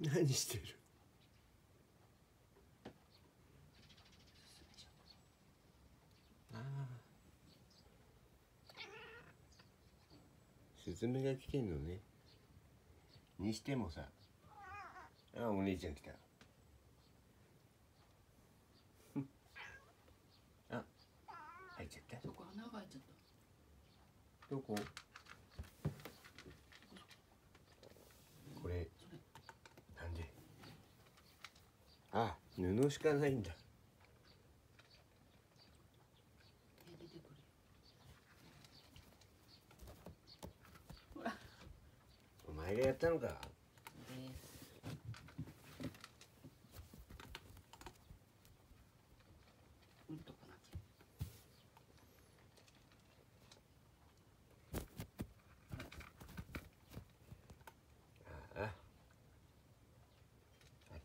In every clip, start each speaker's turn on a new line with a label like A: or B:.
A: 何してる？ああ。スズメが来てんのね。にしてもさ。あお姉ちゃん来た。あ入っちゃった？
B: そこ穴が開いちゃった。
A: どここれ
B: それ
A: なんであ布しかないんだ。お前がやったのか。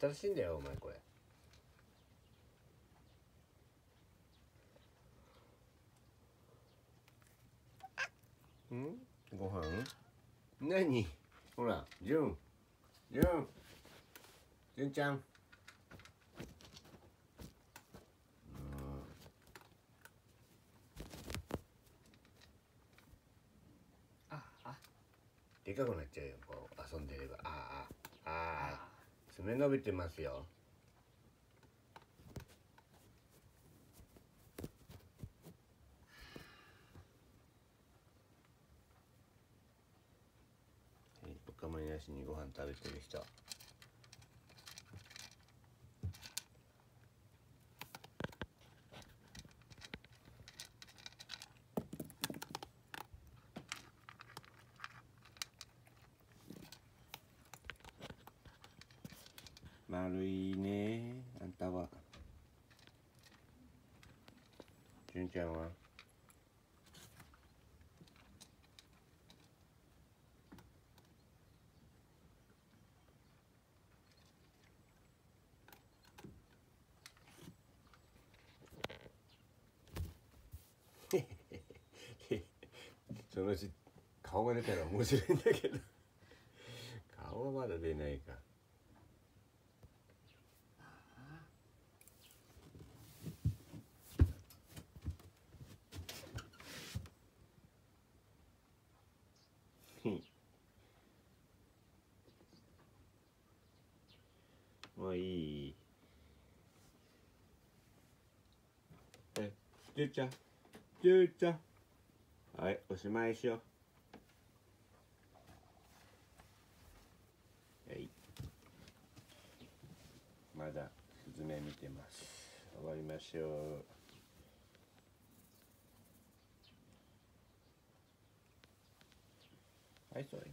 A: 新しいんだよお前これ。ん？ご飯？何？ほらじゅんじゅんじゅんちゃん。
B: ああ。
A: でかくなっちゃうよこう遊んでれば。ああああ
B: あ
A: 爪伸びてますよはいお構いなしにご飯食べてる人。丸いね。あんたは。純ちゃんは？そのうち顔が出たら面白いんだけど。顔はまだ出ないか。もういい。えじゅうちゃん？じゅうちゃん？はいおしまいしよう。はい。まだスズメ見てます。終わりましょう。はいそれ